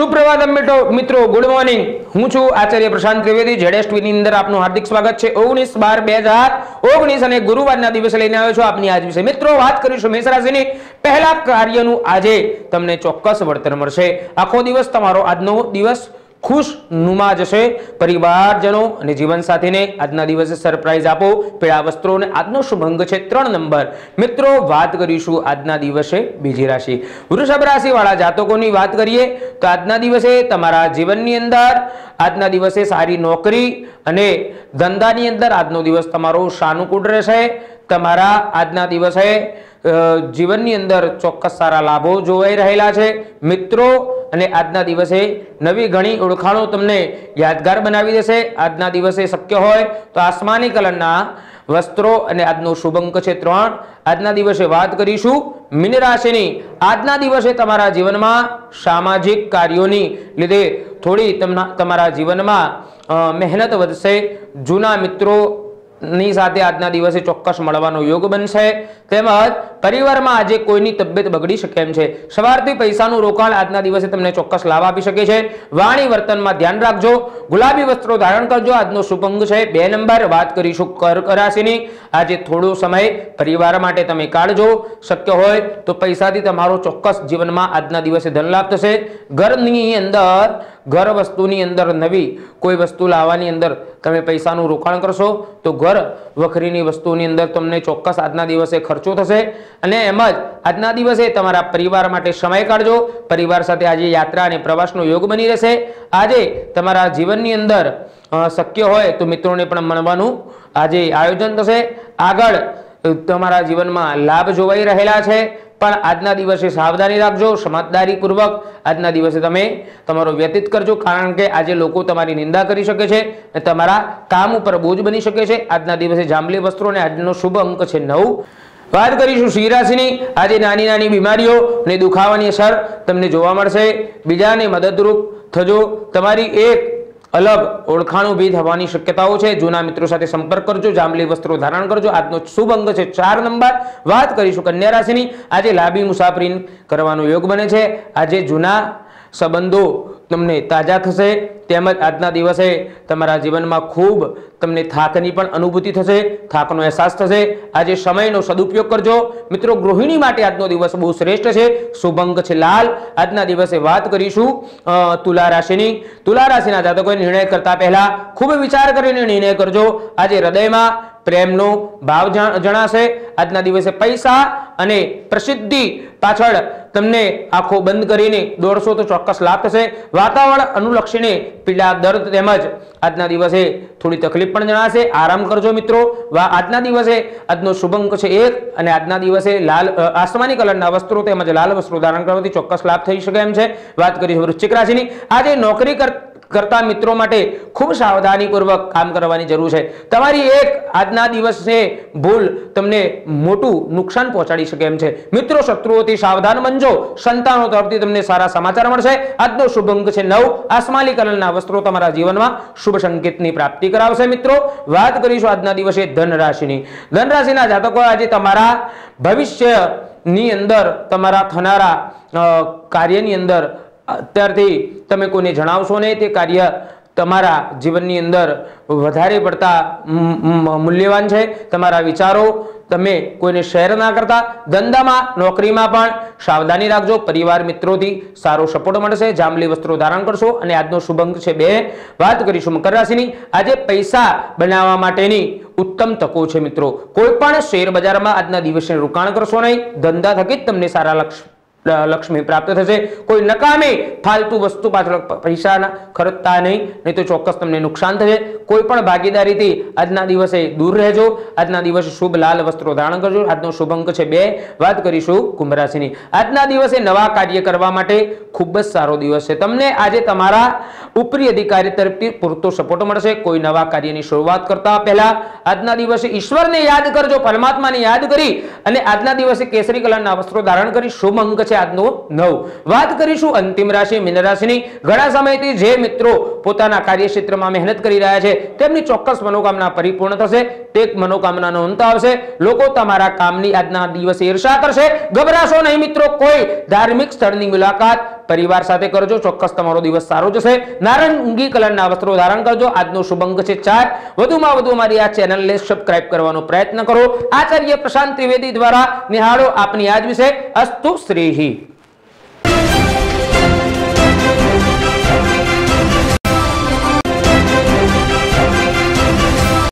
સુપ્રભાતમ મિત્રો મિત્રો good morning હું છું આચાર્ય પ્રશાંત ત્રિવેદી જેડેસ ટીવીની અંદર આપનું હાર્દિક સ્વાગત છે. ઓગણીસ બાર બે હજાર ઓગણીસ અને ગુરુવારના દિવસે લઈને આવ્યો છું આપની આજ વિશે. મિત્રો, વાત કરીશું મેષ રાશિની. પહેલા કાર્યનું આજે તમને ચોક્કસ વળતર મળશે. આખો દિવસ તમારો આજનો દિવસ ખુશ નુમા જશે. પરિવારજનો અને જીવનસાથીને આજના દિવસે સરપ્રાઈઝ આપો. પીળા વસ્ત્રો અને આજનો શુભ છે ત્રણ નંબર. મિત્રો, વાત કરીશું આજના દિવસે બીજી રાશિ. વૃષભ રાશિવાળા જાતકોની વાત કરીએ તો આજના દિવસે તમારા જીવનની અંદર, આજના દિવસે સારી નોકરી અને ધંધાની અંદર આજનો દિવસ તમારો સાનુકૂળ રહેશે. તમારા આજના દિવસે જીવનની અંદર ચોક્કસ સારા લાભો જોવાઈ રહેલા છે. મિત્રો અને આજના દિવસે નવી ઘણી ઓળખાણો તમને યાદગાર બનાવી દેશે. આજના દિવસે શક્ય હોય તો આસમાની કલરના વસ્ત્રો અને આજનો શુભ અંક છે ત્રણ. આજના દિવસે વાત કરીશું મીન રાશિની. આજના દિવસે તમારા જીવનમાં સામાજિક કાર્યોની લીધે થોડી તમારા જીવનમાં મહેનત વધશે. જૂના મિત્રો ની સાથે આજના દિવસે ચોક્કસ મળવાનો યોગ બનશે. તેમજ પરિવારમાં આજે કોઈની તબિયત બગડી શકે એમ છે. સવારથી પૈસાનું રોકાણ આજના દિવસે તમને ચોક્કસ લાભ આપી શકે છે. વાણી વર્તનમાં ધ્યાન રાખજો. ગુલાબી વસ્ત્રો ધારણ કરજો. આજનો શુભ છે. બે નંબર, વાત કરીશું કર્ક રાશિની. આજે થોડો સમય પરિવાર માટે તમે કાઢજો. શક્ય હોય તો પૈસાથી તમારો ચોક્કસ જીવનમાં આજના દિવસે ધન લાભ થશે. ઘરની અંદર ઘર વસ્તુની અંદર નવી કોઈ વસ્તુ લાવવાની અંદર તમે પૈસાનું રોકાણ કરશો, તો ઘર વખરીની વસ્તુની અંદર તમને ચોક્કસ આજના દિવસે ખર્ચો થશે અને એમ જ આજના દિવસે તમારા પરિવાર માટે સમય કાઢજો. પરિવાર સાથે આજે યાત્રા અને પ્રવાસનો યોગ બની રહેશે. આજે તમારા જીવનની અંદર શક્ય હોય તો મિત્રોને પણ મળવાનું આજે આયોજન થશે. આગળ તમારા જીવનમાં લાભ જોવાઈ રહેલા છે. પણ આજના દિવસે સાવધાની રાખજો, સમજદારીપૂર્વક આજના દિવસે તમે તમારો વ્યતીત કરજો, કારણ કે આજે લોકો તમારી નિંદા કરી શકે છે અને તમારા કામ ઉપર બોજ બની શકે છે. આજના દિવસે જાંબલી વસ્ત્રો અને આજનો શુભ અંક છે નવ. વાત કરીશું સિંહ રાશિની આજે નાની નાની બીમારીઓ અને દુખાવાની અસર તમને જોવા મળશે. બીજાને મદદરૂપ થજો. તમારી એક અલગ ઓળખાણ ભી થવાની શક્યતાઓ છે. જૂના મિત્રો સાથે સંપર્ક કરજો, જાંબલી વસ્ત્રો ધારણ કરજો. આજનો શુભ અંગ છે ચાર નંબર. વાત કરીશું કન્યા રાશિની. આજે લાંબી મુસાફરી કરવાનો યોગ બને છે. આજે જૂના સંબંધો તમને તાજા થશે, તેમજ આજના દિવસે તમારા જીવનમાં ખૂબ તમને થાકની પણ અનુભૂતિ થશે, થાકનો અહેસાસ થશે. આજે સમયનો સદુપયોગ કરજો. મિત્રો, ગૃહિણી માટે આજનો દિવસ બહુ શ્રેષ્ઠ છે. શુભંગ છે લાલ. આજના દિવસે વાત કરીશું તુલા રાશિની. તુલા રાશિના જાતકોએ નિર્ણય કરતા પહેલા ખૂબ વિચાર કરીને નિર્ણય કરજો. આજે હૃદયમાં પ્રેમનો ભાવ જણાશે. આજના દિવસે પૈસા અને પ્રસિદ્ધિ પાછળ તમને આંખો બંધ કરીને દોડશો તો ચોક્કસ લાભ થશે. વાતાવરણ અનુલક્ષીને પીડા, દર્દ તેમજ આજના દિવસે થોડી તકલીફ પણ જણાશે. આરામ કરજો મિત્રો. આજના દિવસે આજનો શુભ અંક છે એક અને આજના દિવસે લાલ આસમાની કલરના વસ્ત્રો તેમજ લાલ વસ્ત્રો ધારણ કરવાથી ચોક્કસ લાભ થઈ શકે એમ છે. વાત કરીશું વૃશ્ચિક રાશિની. આજે નોકરી કર કરતા મિત્રો માટે ખૂબ સાવધાનીપૂર્વક કામ કરવાની જરૂર છે. તમારી એક આજના દિવસે ભૂલ તમને મોટું નુકસાન પહોંચાડી શકે એમ છે. મિત્રો, શત્રુઓથી સાવધાન બનજો. સંતાનો તરફથી તમને સારા સમાચાર મળશે. આજનો શુભ અંક છે નવ. આસમાલી કલરના વસ્ત્રો તમારા જીવનમાં શુભ સંકેતની પ્રાપ્તિ કરાવશે મિત્રો. વાત કરીશું આજના દિવસે ધન રાશિની ધન રાશિના જાતકો આજે તમારા ભવિષ્યની અંદર તમારા થનારા કાર્યની અંદર અત્યારથી તમે કોઈને જણાવશો નહીં તે કાર્ય તમારા જીવનની અંદર વધારે પડતા મૂલ્યવાન છે. તમારા વિચારો તમે કોઈને શેર ના કરતા ધંધામાં નોકરીમાં પણ સાવધાની રાખજો. પરિવાર મિત્રોથી સારો સપોર્ટ મળશે. જાંબલી વસ્ત્રો ધારણ કરશો. અને આજનો શુભ છે બે. વાત કરીશું મકર રાશિની. આજે પૈસા બનાવવા માટેની ઉત્તમ તકો છે મિત્રો. કોઈ પણ શેર બજારમાં આજના દિવસે રોકાણ કરશો નહીં. ધંધા થકી જ તમને સારા લક્ષ અ, લક્ષ્મી પ્રાપ્ત થશે. કોઈ નકામી ફાલતુ વસ્તુ પાછળ પૈસાના પૈસા ખર્ચતા નહીં નહીં તો ચોક્કસ તમને નુકસાન થશે. કોઈ પણ ભાગીદારીથી આજના દિવસે દૂર રહેજો. આજના દિવસે શુભ લાલ વસ્ત્રો ધારણ કરજો. આજનો શુભ અંક છે બે. વાત કરીશું કુંભ રાશિની આજના દિવસે નવા કાર્ય કરવા માટે ખૂબ જ સારો દિવસ છે. તમને આજે તમારા ઉપરી અધિકારી તરફથી પૂરતો સપોર્ટ મળશે. કોઈ નવા કાર્યની શરૂઆત કરતા પહેલા આજના દિવસે ઈશ્વરને યાદ કરજો, પરમાત્માને યાદ કરી અને આજના દિવસે કેસરી કલરના વસ્ત્રો ધારણ કરી. શુભ અંક છે આજનો નવ. વાત કરીશું અંતિમ રાશિ મીન રાશિની ઘણા સમયથી જે મિત્રો પોતાના કાર્યક્ષેત્રમાં મહેનત કરી રહ્યા છે, તેમની ચોક્કસ મનોકામના પરિપૂર્ણ થશે તે મનોકામનાનો અંત આવશે. લોકો તમારા કામની આજના દિવસે ઈર્ષા કરશે. ગભરાશો નહીં મિત્રો, કોઈ ધાર્મિક સ્થળની મુલાકાત પરિવાર સાથે કરજો, ચોક્કસ તમારો દિવસ સારો જશે. નારંગી કલરના વસ્ત્રો ધારણ કરજો, આજનો શુભ અંક છે ચાર. વધુમાં વધુ અમારી આ ચેનલને સબસ્ક્રાઇબ કરવાનો પ્રયત્ન કરો. આચાર્ય પ્રશાંત ત્રિવેદી દ્વારા નિહાળો આપની આજ વિશે. અસ્તુ શ્રીહી